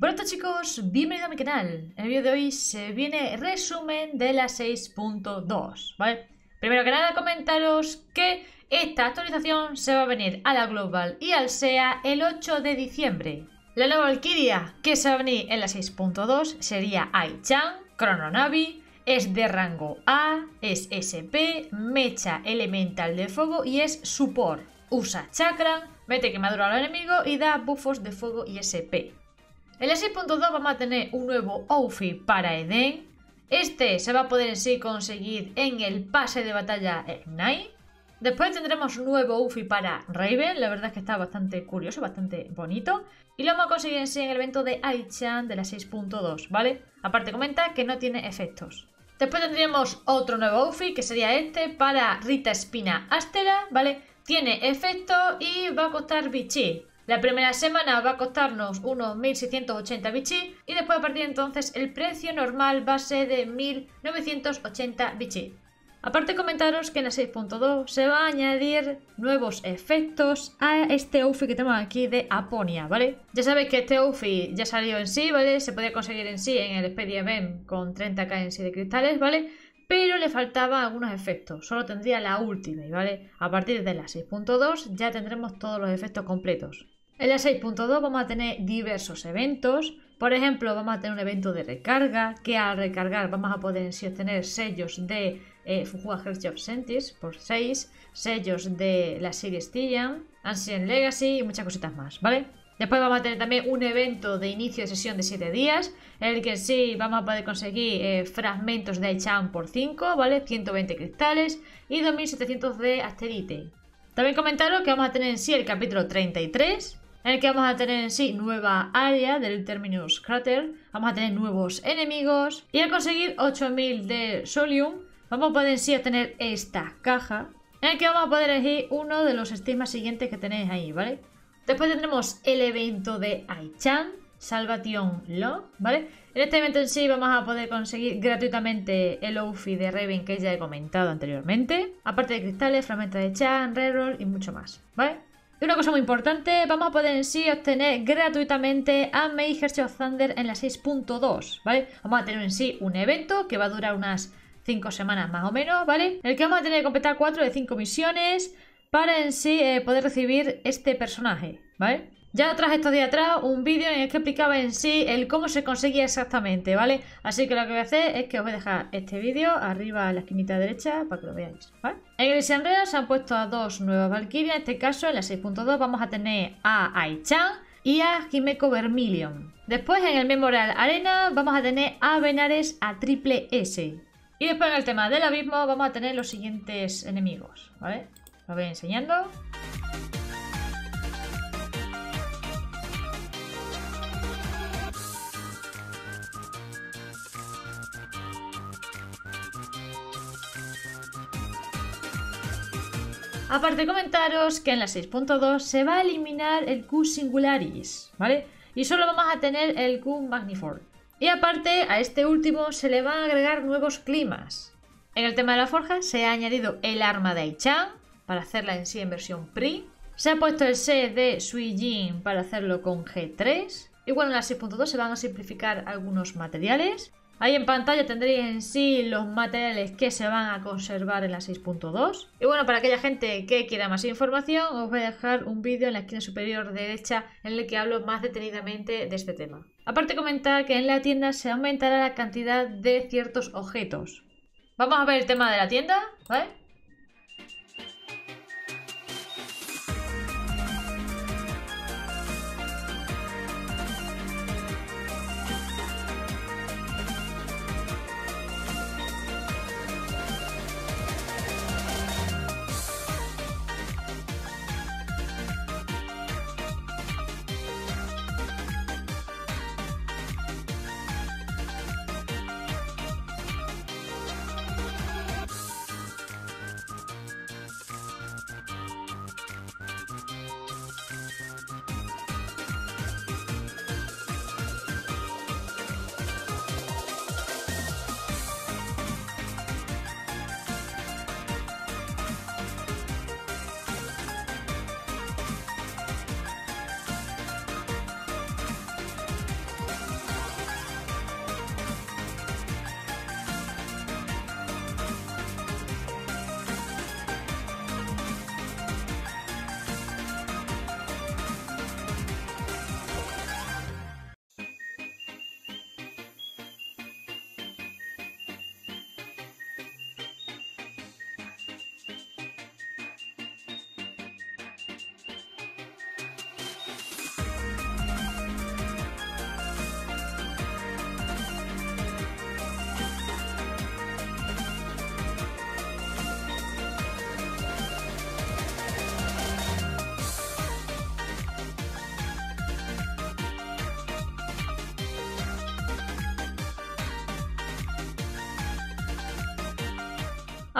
Bueno chicos, bienvenidos a mi canal. En el vídeo de hoy se viene resumen de la 6.2, ¿vale? Primero que nada comentaros que esta actualización se va a venir a la Global y al SEA el 8 de diciembre. La nueva Valkyria que se va a venir en la 6.2 sería Ai-chan, Chrononavi, es de rango A, es SP, mecha elemental de fuego y es support. Usa chakra, mete quemadura a los enemigos y da buffos de fuego y SP. En la 6.2 vamos a tener un nuevo outfit para Eden. Este se va a poder en sí conseguir en el pase de batalla Ignite. Después tendremos un nuevo outfit para Raven, la verdad es que está bastante curioso, bastante bonito. Y lo vamos a conseguir en sí en el evento de Aichan de la 6.2, ¿vale? Aparte comenta que no tiene efectos. Después tendríamos otro nuevo outfit que sería este para Rita Espina Astera, ¿vale? Tiene efecto y va a costar bichi. La primera semana va a costarnos unos 1.680 bichis y después a partir de entonces el precio normal va a ser de 1.980 bichis. Aparte comentaros que en la 6.2 se va a añadir nuevos efectos a este outfit que tenemos aquí de Aponia, ¿vale? Ya sabéis que este outfit ya salió en sí, ¿vale? Se podía conseguir en sí en el Expedia Event con 30k en sí de cristales, ¿vale? Pero le faltaban algunos efectos, solo tendría la última, ¿vale? A partir de la 6.2 ya tendremos todos los efectos completos. En la 6.2 vamos a tener diversos eventos. Por ejemplo, vamos a tener un evento de recarga, que al recargar vamos a poder sí obtener sellos de eh, Health of Sentis por 6, sellos de la serie Stylian, Ancient Legacy y muchas cositas más, ¿vale? Después vamos a tener también un evento de inicio de sesión de 7 días, en el que sí vamos a poder conseguir eh, fragmentos de Aichan por 5, ¿vale? 120 cristales y 2700 de Asterite. También comentaros que vamos a tener en sí el capítulo 33, en el que vamos a tener en sí nueva área del Terminus Crater, vamos a tener nuevos enemigos y al conseguir 8000 de Solium vamos a poder en sí obtener esta caja en el que vamos a poder elegir uno de los estigmas siguientes que tenéis ahí, ¿vale? Después tendremos el evento de Aichan, Salvation Law, ¿vale? En este evento en sí vamos a poder conseguir gratuitamente el outfit de Raven que ya he comentado anteriormente, aparte de cristales, fragmentos de Chan, reroll y mucho más, ¿vale? Y una cosa muy importante, vamos a poder en sí obtener gratuitamente a May of Thunder en la 6.2, ¿vale? Vamos a tener en sí un evento que va a durar unas 5 semanas más o menos, ¿vale? En el que vamos a tener que completar 4 de 5 misiones para en sí eh, poder recibir este personaje, ¿vale? Ya traje estos días atrás un vídeo en el que explicaba en sí el cómo se conseguía exactamente, ¿vale? Así que lo que voy a hacer es que os voy a dejar este vídeo arriba en la esquinita derecha para que lo veáis, ¿vale? En el Real se han puesto a dos nuevas Valkyrias, en este caso en la 6.2 vamos a tener a Aichan y a Himeko Vermilion. Después en el Memorial Arena vamos a tener a Benares a triple S. Y después en el tema del abismo vamos a tener los siguientes enemigos, ¿vale? Lo voy enseñando. Aparte comentaros que en la 6.2 se va a eliminar el Q Singularis, ¿vale? Y solo vamos a tener el Q Magniform. Y aparte a este último se le van a agregar nuevos climas. En el tema de la forja se ha añadido el arma de Aichan para hacerla en sí en versión PRI. Se ha puesto el C de Suijin para hacerlo con G3. Y bueno, en la 6.2 se van a simplificar algunos materiales. Ahí en pantalla tendréis en sí los materiales que se van a conservar en la 6.2. Y bueno, para aquella gente que quiera más información, os voy a dejar un vídeo en la esquina superior derecha en el que hablo más detenidamente de este tema. Aparte comentar que en la tienda se aumentará la cantidad de ciertos objetos. Vamos a ver el tema de la tienda, ¿vale?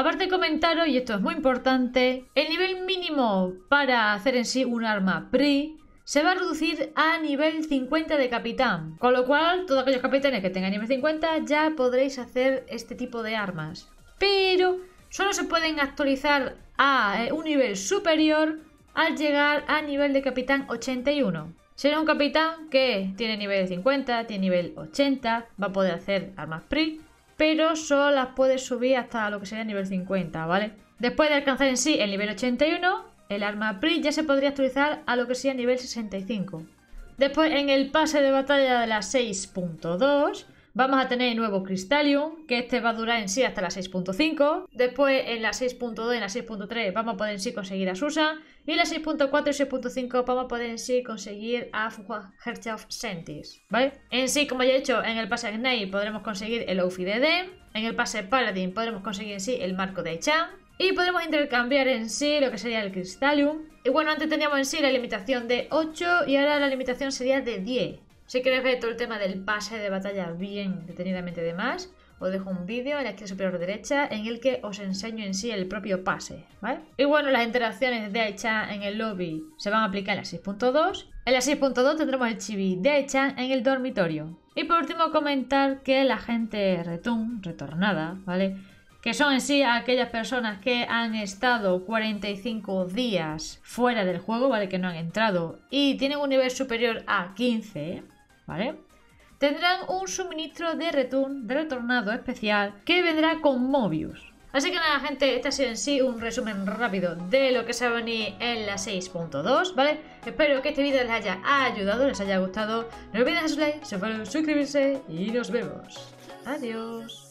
Aparte comentaros, y esto es muy importante, el nivel mínimo para hacer en sí un arma PRI se va a reducir a nivel 50 de capitán. Con lo cual, todos aquellos capitanes que tengan nivel 50 ya podréis hacer este tipo de armas. Pero solo se pueden actualizar a eh, un nivel superior al llegar a nivel de capitán 81. Será un capitán que tiene nivel 50, tiene nivel 80, va a poder hacer armas PRI, pero solo las puede subir hasta lo que sería nivel 50, ¿vale? Después de alcanzar en sí el nivel 81, el arma PRI ya se podría actualizar a lo que sea nivel 65. Después en el pase de batalla de la 6.2 vamos a tener nuevo Crystallium, que este va a durar en sí hasta la 6.5. Después en la 6.2 y en la 6.3 vamos a poder en sí conseguir a Susan. Y en la 6.4 y 6.5 vamos a poder en sí conseguir a of Sentis, ¿vale? En sí, como ya he dicho, en el pase Snake podremos conseguir el Outfit de. En el pase Paladin podremos conseguir en sí el marco de Chan. Y podemos intercambiar en sí lo que sería el Crystallium. Y bueno, antes teníamos en sí la limitación de 8 y ahora la limitación sería de 10. Si queréis ver todo el tema del pase de batalla bien detenidamente de más, os dejo un vídeo en la izquierda superior derecha en el que os enseño en sí el propio pase, ¿vale? Y bueno, las interacciones de Aichan en el lobby se van a aplicar en la 6.2. En la 6.2 tendremos el chibi de Aichan en el dormitorio. Y por último comentar que la gente return, retornada, ¿vale? que son en sí aquellas personas que han estado 45 días fuera del juego, ¿vale? Que no han entrado y tienen un nivel superior a 15, ¿vale? Tendrán un suministro de return, de retornado especial que vendrá con Mobius. Así que nada, gente, este ha sido en sí un resumen rápido de lo que se va a venir en la 6.2, ¿vale? Espero que este vídeo les haya ayudado, les haya gustado. No olviden darle like, suscribirse y nos vemos. Adiós.